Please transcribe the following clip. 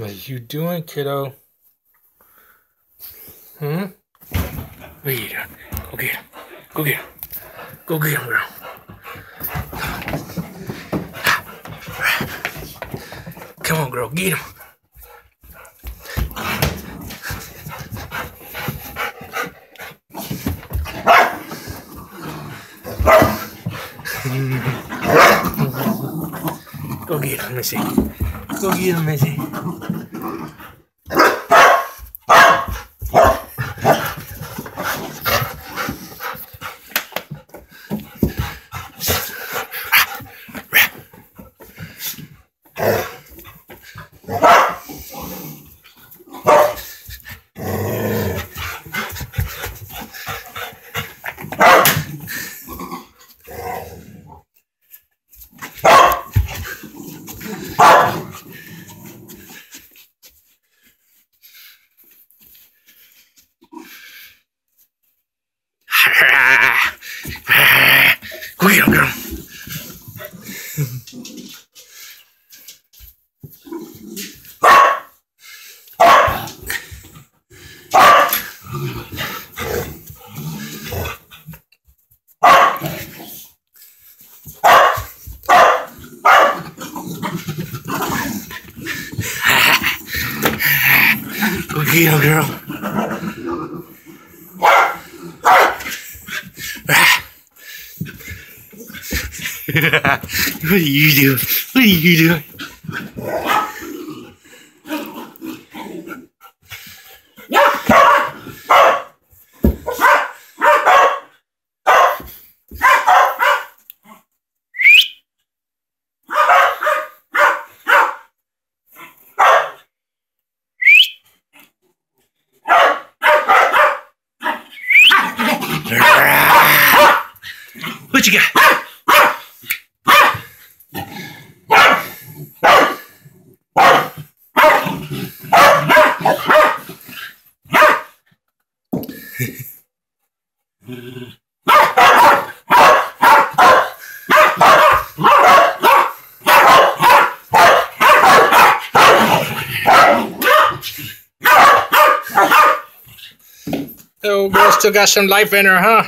What you doing, kiddo? Hmm? What are you doing? Go get him. Go get him. Go get him, girl. Come on, girl. Get him. Go get him, Missy. Go get him, Missy. Go him, girl. Go him, girl. What are you doing? What are you doing? What you got? Oh, girl still got some life in her, huh?